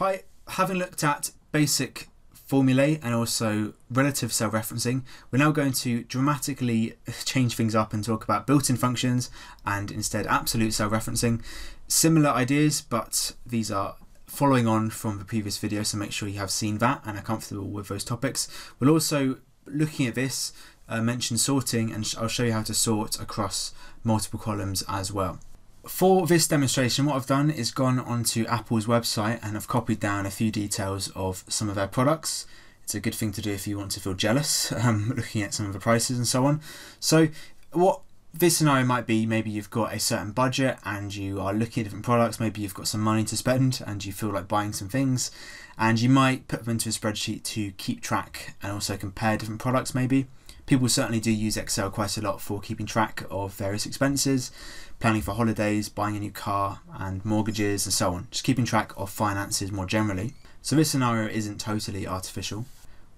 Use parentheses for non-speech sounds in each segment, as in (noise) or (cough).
Hi, having looked at basic formulae and also relative cell referencing, we're now going to dramatically (laughs) change things up and talk about built-in functions and instead absolute cell referencing. Similar ideas, but these are following on from the previous video, so make sure you have seen that and are comfortable with those topics. We'll also, looking at this, uh, mention sorting and I'll show you how to sort across multiple columns as well. For this demonstration, what I've done is gone onto Apple's website and I've copied down a few details of some of their products. It's a good thing to do if you want to feel jealous, (laughs) um, looking at some of the prices and so on. So what this scenario might be maybe you've got a certain budget and you are looking at different products maybe you've got some money to spend and you feel like buying some things and you might put them into a spreadsheet to keep track and also compare different products maybe people certainly do use excel quite a lot for keeping track of various expenses planning for holidays, buying a new car, and mortgages and so on, just keeping track of finances more generally. So this scenario isn't totally artificial.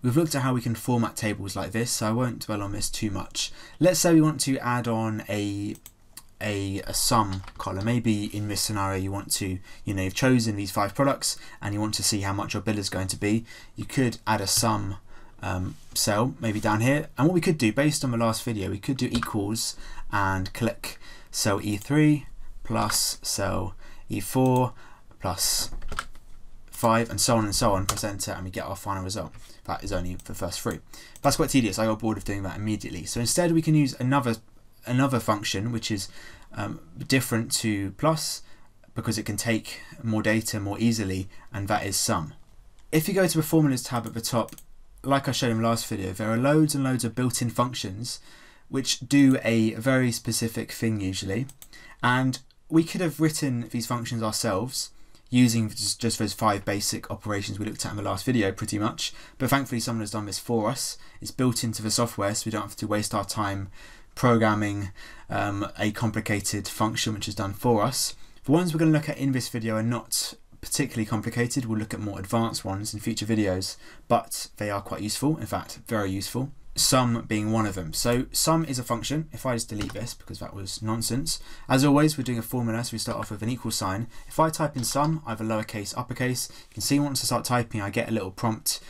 We've looked at how we can format tables like this, so I won't dwell on this too much. Let's say we want to add on a a, a, sum column. Maybe in this scenario you want to, you know, you've chosen these five products and you want to see how much your bill is going to be. You could add a sum um, cell maybe down here. And what we could do based on the last video, we could do equals and click cell E3 plus cell E4 plus 5 and so on and so on, press enter and we get our final result. That is only for first three. That's quite tedious, I got bored of doing that immediately. So instead we can use another another function which is um, different to plus because it can take more data more easily and that is sum. If you go to the formulas tab at the top, like I showed in the last video, there are loads and loads of built-in functions which do a very specific thing usually. And we could have written these functions ourselves using just those five basic operations we looked at in the last video pretty much. But thankfully someone has done this for us. It's built into the software so we don't have to waste our time programming um, a complicated function which is done for us. The ones we're going to look at in this video are not particularly complicated. We'll look at more advanced ones in future videos, but they are quite useful, in fact, very useful sum being one of them. So sum is a function. If I just delete this because that was nonsense. As always, we're doing a formula, so we start off with an equal sign. If I type in sum, either lowercase, uppercase, you can see once I start typing, I get a little prompt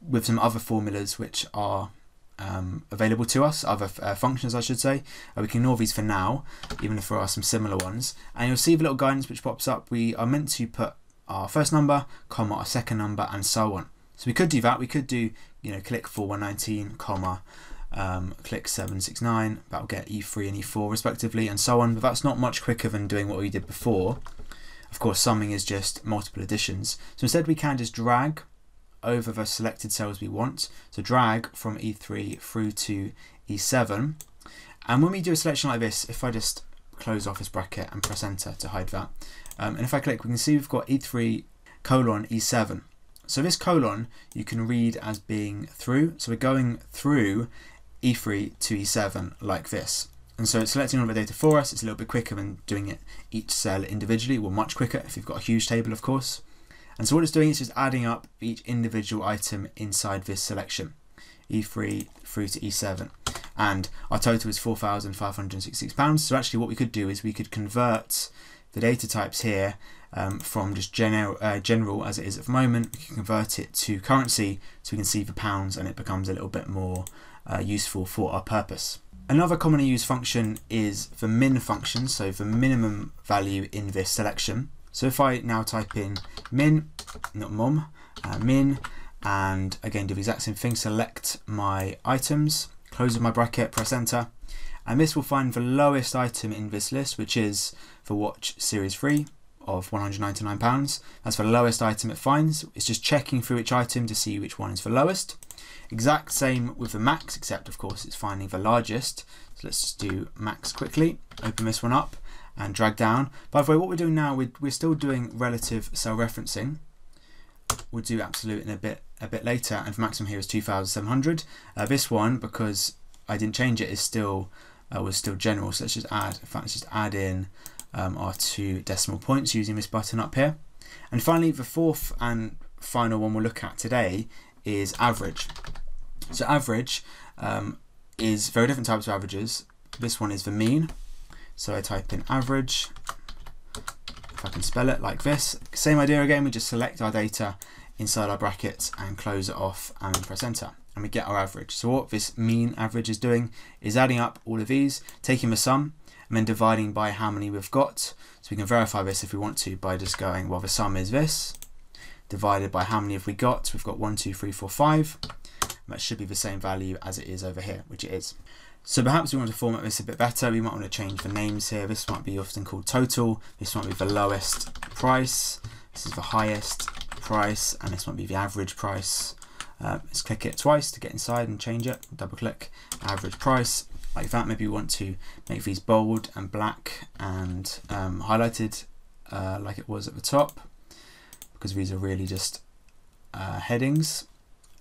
with some other formulas which are um, available to us, other uh, functions I should say. Uh, we can ignore these for now, even if there are some similar ones. And you'll see the little guidance which pops up. We are meant to put our first number, comma, our second number, and so on. So we could do that. We could do, you know, click for 119, comma, um, click 769. That'll get E3 and E4 respectively, and so on. But that's not much quicker than doing what we did before. Of course, summing is just multiple additions. So instead, we can just drag over the selected cells we want. So drag from E3 through to E7. And when we do a selection like this, if I just close off this bracket and press enter to hide that, um, and if I click, we can see we've got E3 colon E7. So this colon you can read as being through. So we're going through E3 to E7 like this. And so it's selecting all the data for us. It's a little bit quicker than doing it each cell individually, well much quicker if you've got a huge table of course. And so what it's doing is just adding up each individual item inside this selection, E3 through to E7. And our total is £4,566. So actually what we could do is we could convert the data types here um, from just general, uh, general as it is at the moment. We can convert it to currency so we can see the pounds and it becomes a little bit more uh, useful for our purpose. Another commonly used function is the min function, so the minimum value in this selection. So if I now type in min, not mum, uh, min, and again do the exact same thing, select my items, close my bracket, press enter, and this will find the lowest item in this list, which is the watch series 3, of £199. That's the lowest item it finds. It's just checking through each item to see which one is the lowest. Exact same with the max, except of course it's finding the largest. So let's just do max quickly. Open this one up and drag down. By the way, what we're doing now, we're, we're still doing relative cell referencing. We'll do absolute in a bit a bit later, and the maximum here is 2,700. Uh, this one, because I didn't change it, is still uh, was still general. So let's just add. In fact, let's just add in um, our two decimal points using this button up here. And finally, the fourth and final one we'll look at today is average. So average um, is very different types of averages. This one is the mean. So I type in average, if I can spell it like this. Same idea again, we just select our data inside our brackets and close it off and press enter and we get our average. So what this mean average is doing is adding up all of these, taking the sum and then dividing by how many we've got. So we can verify this if we want to by just going, well the sum is this, divided by how many have we got. We've got one, two, three, four, five. that should be the same value as it is over here, which it is. So perhaps we want to format this a bit better. We might want to change the names here. This might be often called total. This might be the lowest price. This is the highest price, and this might be the average price. Uh, let's click it twice to get inside and change it. Double click average price like that. Maybe we want to make these bold and black and um, highlighted uh, like it was at the top because these are really just uh, headings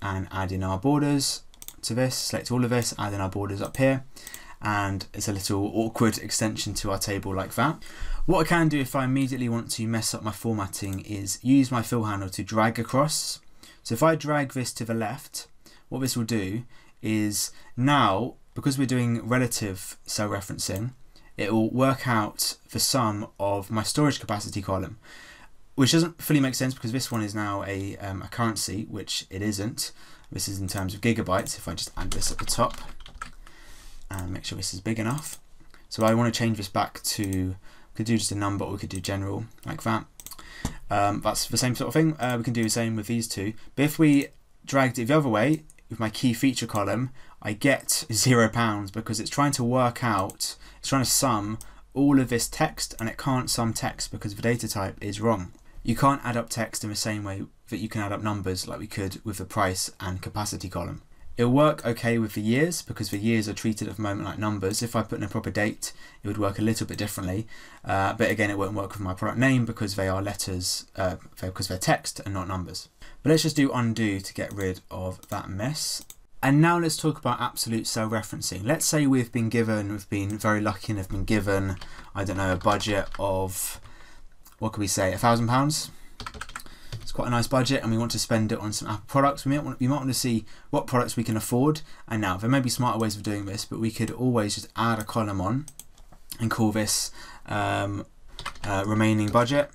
and add in our borders to this, select all of this, add in our borders up here, and it's a little awkward extension to our table like that. What I can do if I immediately want to mess up my formatting is use my fill handle to drag across. So if I drag this to the left, what this will do is now, because we're doing relative cell referencing, it will work out the sum of my storage capacity column, which doesn't fully make sense because this one is now a, um, a currency, which it isn't. This is in terms of gigabytes. If I just add this at the top and make sure this is big enough. So I want to change this back to, we could do just a number or we could do general like that. Um, that's the same sort of thing. Uh, we can do the same with these two. But if we dragged it the other way with my key feature column, I get (laughs) zero pounds because it's trying to work out, it's trying to sum all of this text and it can't sum text because the data type is wrong. You can't add up text in the same way that you can add up numbers like we could with the price and capacity column. It'll work okay with the years because the years are treated at the moment like numbers. If I put in a proper date, it would work a little bit differently. Uh, but again, it won't work with my product name because they are letters, uh, because they're text and not numbers. But let's just do undo to get rid of that mess. And now let's talk about absolute cell referencing. Let's say we've been given, we've been very lucky and have been given, I don't know, a budget of what could we say, a thousand pounds? Quite a nice budget and we want to spend it on some Apple products. We might, want, we might want to see what products we can afford. And now there may be smarter ways of doing this, but we could always just add a column on and call this um, uh, remaining budget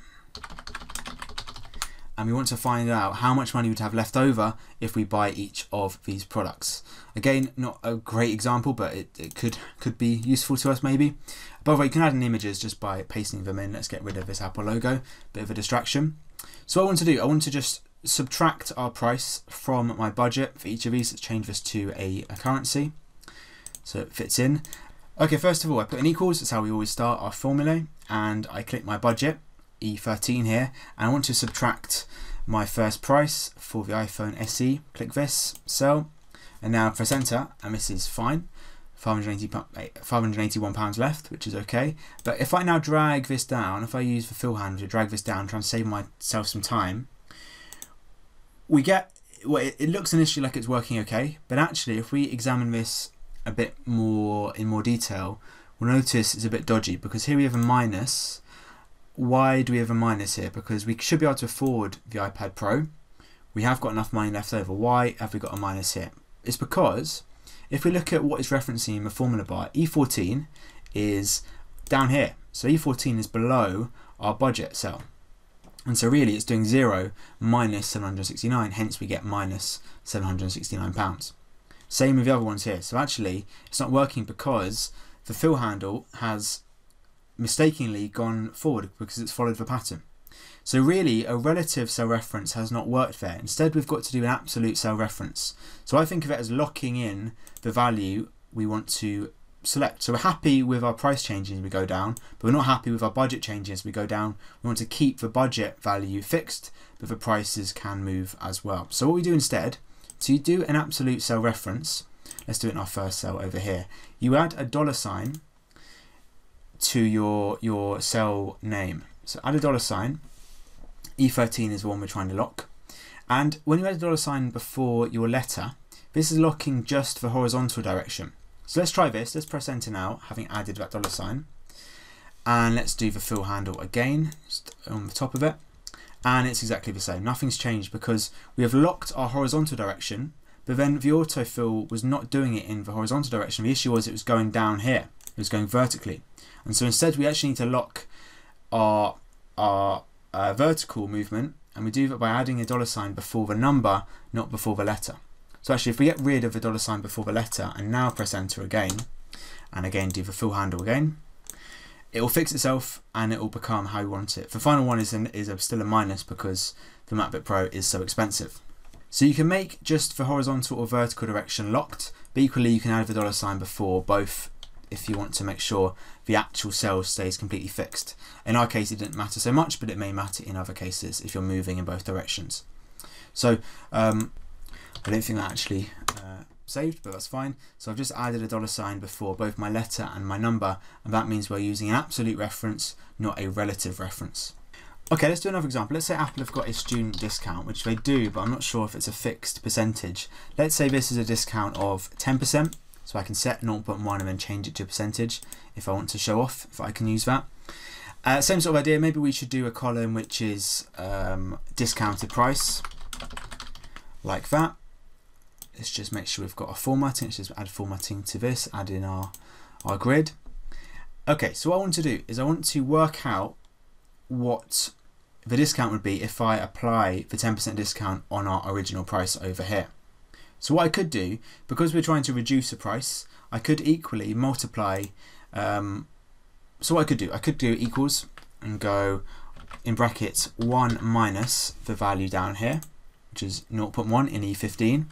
and we want to find out how much money we'd have left over if we buy each of these products. Again, not a great example, but it, it could could be useful to us maybe. By the way, you can add in images just by pasting them in. Let's get rid of this Apple logo, bit of a distraction. So what I want to do, I want to just subtract our price from my budget for each of these. Let's change this to a, a currency so it fits in. Okay, first of all, I put an equals, that's how we always start our formulae, and I click my budget E13 here and I want to subtract my first price for the iPhone SE. Click this, cell, and now press enter and this is fine. 580, 581 pounds left, which is okay. But if I now drag this down, if I use the fill handle to drag this down, try and save myself some time, we get, well, it, it looks initially like it's working okay, but actually if we examine this a bit more in more detail, we'll notice it's a bit dodgy because here we have a minus why do we have a minus here? Because we should be able to afford the iPad Pro. We have got enough money left over. Why have we got a minus here? It's because if we look at what is referencing in the formula bar, E14 is down here. So E14 is below our budget cell. And so really it's doing 0 minus 769, hence we get minus 769 pounds. Same with the other ones here. So actually it's not working because the fill handle has mistakenly gone forward because it's followed the pattern. So really, a relative cell reference has not worked there. Instead, we've got to do an absolute cell reference. So I think of it as locking in the value we want to select. So we're happy with our price changes we go down, but we're not happy with our budget changes as we go down. We want to keep the budget value fixed, but the prices can move as well. So what we do instead, to do an absolute cell reference, let's do it in our first cell over here. You add a dollar sign to your, your cell name. So add a dollar sign. E13 is the one we're trying to lock. And when you add a dollar sign before your letter, this is locking just the horizontal direction. So let's try this. Let's press enter now, having added that dollar sign. And let's do the fill handle again, just on the top of it. And it's exactly the same. Nothing's changed because we have locked our horizontal direction, but then the autofill was not doing it in the horizontal direction. The issue was it was going down here. It was going vertically. And so instead we actually need to lock our our uh, vertical movement, and we do that by adding a dollar sign before the number, not before the letter. So actually, if we get rid of the dollar sign before the letter and now press enter again, and again do the fill handle again, it will fix itself and it will become how you want it. The final one is, an, is a, still a minus because the MacBook Pro is so expensive. So you can make just the horizontal or vertical direction locked, but equally you can add the dollar sign before both if you want to make sure the actual cell stays completely fixed. In our case it didn't matter so much, but it may matter in other cases if you're moving in both directions. So um, I don't think that actually uh, saved, but that's fine. So I've just added a dollar sign before both my letter and my number, and that means we're using an absolute reference, not a relative reference. Okay, let's do another example. Let's say Apple have got a student discount, which they do, but I'm not sure if it's a fixed percentage. Let's say this is a discount of 10%, so I can set 0.1 and then change it to a percentage if I want to show off, if I can use that. Uh, same sort of idea, maybe we should do a column which is um, discounted price, like that let's just make sure we've got our formatting. Let's just add formatting to this, add in our, our grid. Okay, so what I want to do is I want to work out what the discount would be if I apply the 10% discount on our original price over here. So what I could do, because we're trying to reduce the price, I could equally multiply, um, so what I could do, I could do equals and go in brackets 1 minus the value down here, which is 0.1 in E15,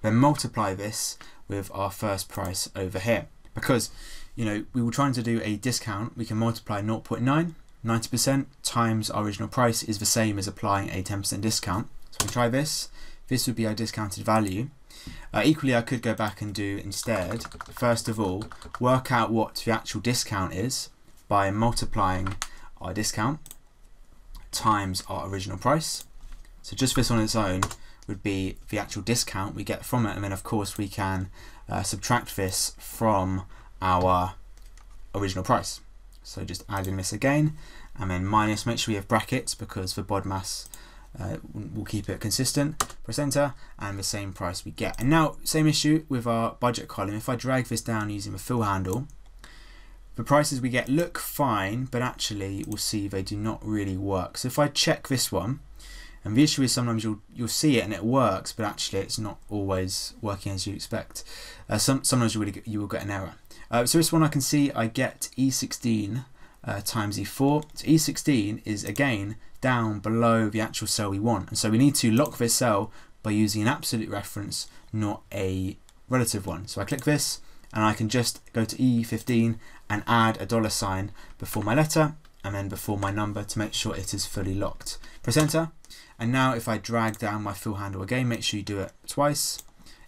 then multiply this with our first price over here. Because, you know, we were trying to do a discount, we can multiply 0.9, 90% times our original price is the same as applying a 10% discount. So we try this, this would be our discounted value. Uh, equally, I could go back and do instead, first of all, work out what the actual discount is by multiplying our discount times our original price. So just this on its own would be the actual discount we get from it and then of course we can uh, subtract this from our original price so just adding this again and then minus make sure we have brackets because for BODMAS uh, we'll keep it consistent press enter and the same price we get and now same issue with our budget column if I drag this down using the fill handle the prices we get look fine but actually we'll see they do not really work so if I check this one and the issue is sometimes you'll you'll see it and it works, but actually it's not always working as you expect. Uh, some sometimes you will get, you will get an error. Uh, so this one I can see I get E16 uh, times E4. So E16 is again down below the actual cell we want, and so we need to lock this cell by using an absolute reference, not a relative one. So I click this, and I can just go to E15 and add a dollar sign before my letter and then before my number to make sure it is fully locked. Press enter and now if I drag down my fill handle again, make sure you do it twice,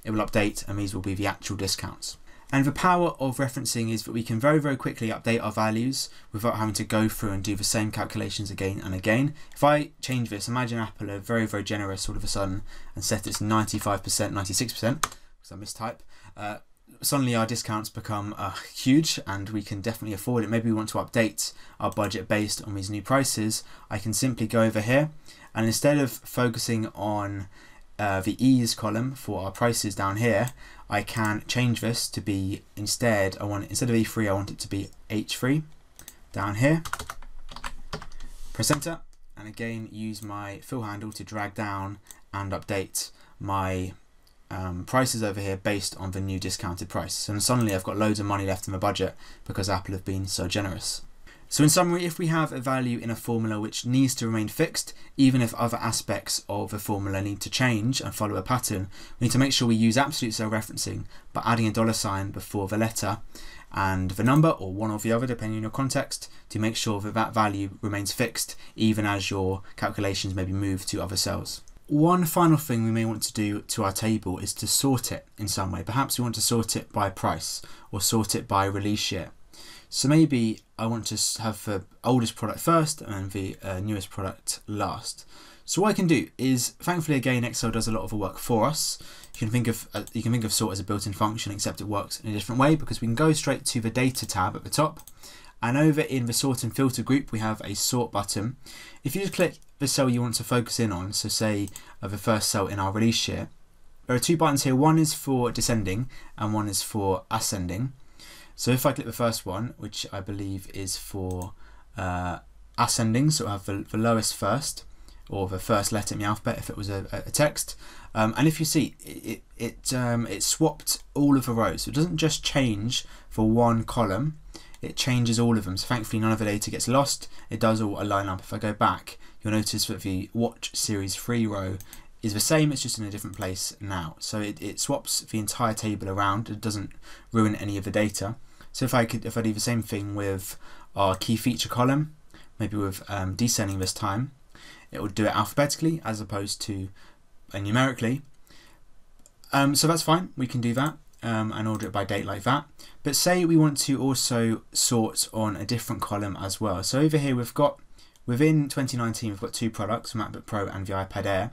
it will update and these will be the actual discounts. And the power of referencing is that we can very, very quickly update our values without having to go through and do the same calculations again and again. If I change this, imagine Apple are very, very generous all of a sudden and set it to 95%, 96%, because I mistype. Uh, suddenly our discounts become uh, huge and we can definitely afford it. Maybe we want to update our budget based on these new prices. I can simply go over here and instead of focusing on uh, the ease column for our prices down here, I can change this to be instead, I want instead of E3, I want it to be H3 down here. Press enter and again use my fill handle to drag down and update my um, prices over here based on the new discounted price. And suddenly I've got loads of money left in my budget because Apple have been so generous. So in summary, if we have a value in a formula which needs to remain fixed, even if other aspects of a formula need to change and follow a pattern, we need to make sure we use absolute cell referencing by adding a dollar sign before the letter and the number or one or the other depending on your context to make sure that that value remains fixed even as your calculations may be moved to other cells. One final thing we may want to do to our table is to sort it in some way. Perhaps we want to sort it by price or sort it by release year. So maybe I want to have the oldest product first and the uh, newest product last. So what I can do is, thankfully again, Excel does a lot of the work for us. You can think of uh, you can think of sort as a built-in function, except it works in a different way because we can go straight to the data tab at the top, and over in the sort and filter group we have a sort button. If you just click the cell you want to focus in on, so say uh, the first cell in our release year, there are two buttons here. One is for descending and one is for ascending. So if I click the first one, which I believe is for uh, ascending, so I have the, the lowest first, or the first letter in the alphabet if it was a, a text. Um, and if you see, it it um, it swapped all of the rows. So it doesn't just change for one column; it changes all of them. So thankfully, none of the data gets lost. It does all align up. If I go back, you'll notice that the Watch Series 3 row is the same, it's just in a different place now. So it, it swaps the entire table around, it doesn't ruin any of the data. So if I could, if I do the same thing with our key feature column, maybe with um, descending this time, it would do it alphabetically as opposed to uh, numerically. Um, so that's fine, we can do that um, and order it by date like that. But say we want to also sort on a different column as well. So over here we've got, within 2019 we've got two products, MacBook Pro and the iPad Air.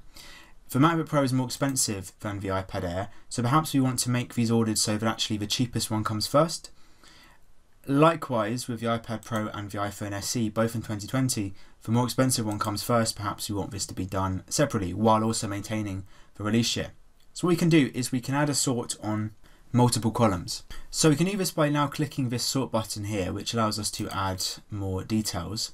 The MacBook Pro is more expensive than the iPad Air, so perhaps we want to make these ordered so that actually the cheapest one comes first. Likewise, with the iPad Pro and the iPhone SE, both in 2020, the more expensive one comes first, perhaps we want this to be done separately while also maintaining the release year. So what we can do is we can add a sort on multiple columns. So we can do this by now clicking this sort button here, which allows us to add more details.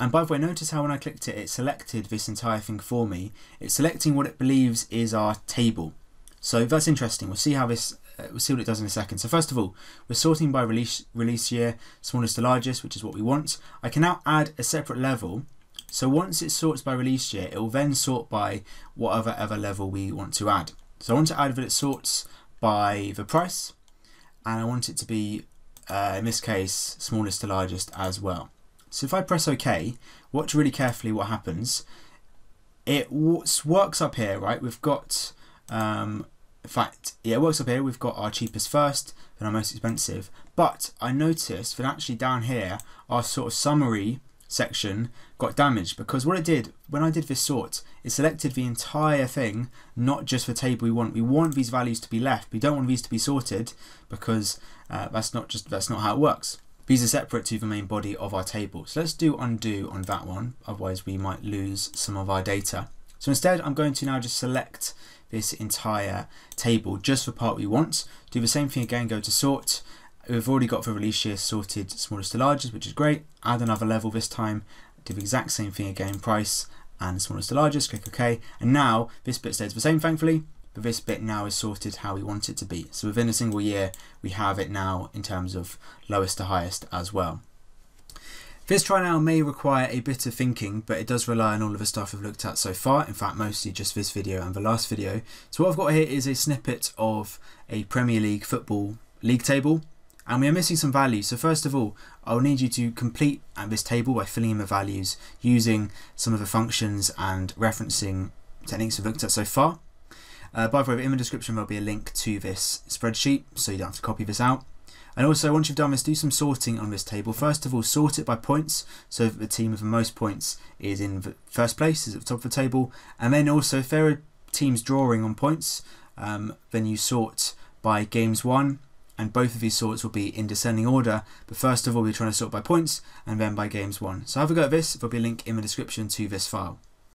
And by the way, notice how when I clicked it, it selected this entire thing for me. It's selecting what it believes is our table. So that's interesting. We'll see how this, uh, we'll see what it does in a second. So first of all, we're sorting by release, release year, smallest to largest, which is what we want. I can now add a separate level. So once it sorts by release year, it will then sort by whatever ever level we want to add. So I want to add that it sorts by the price, and I want it to be, uh, in this case, smallest to largest as well. So if I press OK, watch really carefully what happens. It works up here, right? We've got, um, in fact, yeah, it works up here. We've got our cheapest first, then our most expensive. But I noticed that actually down here, our sort of summary section got damaged because what it did when I did this sort, it selected the entire thing, not just the table we want. We want these values to be left. We don't want these to be sorted because uh, that's not just that's not how it works. These are separate to the main body of our table. So let's do undo on that one, otherwise we might lose some of our data. So instead I'm going to now just select this entire table, just the part we want. Do the same thing again, go to sort. We've already got the release year sorted smallest to largest, which is great. Add another level this time, do the exact same thing again, price and smallest to largest, click OK. And now this bit stays the same thankfully, but this bit now is sorted how we want it to be. So within a single year, we have it now in terms of lowest to highest as well. This try now may require a bit of thinking, but it does rely on all of the stuff we've looked at so far. In fact, mostly just this video and the last video. So what I've got here is a snippet of a Premier League football league table. And we are missing some values. So first of all, I'll need you to complete this table by filling in the values using some of the functions and referencing techniques we've looked at so far. Uh, by the way, in the description there'll be a link to this spreadsheet, so you don't have to copy this out. And also, once you've done this, do some sorting on this table. First of all, sort it by points, so that the team with the most points is in the first place, is at the top of the table. And then also, if there are teams drawing on points, um, then you sort by games won, and both of these sorts will be in descending order. But first of all, we're trying to sort by points, and then by games won. So have a go at this. There'll be a link in the description to this file.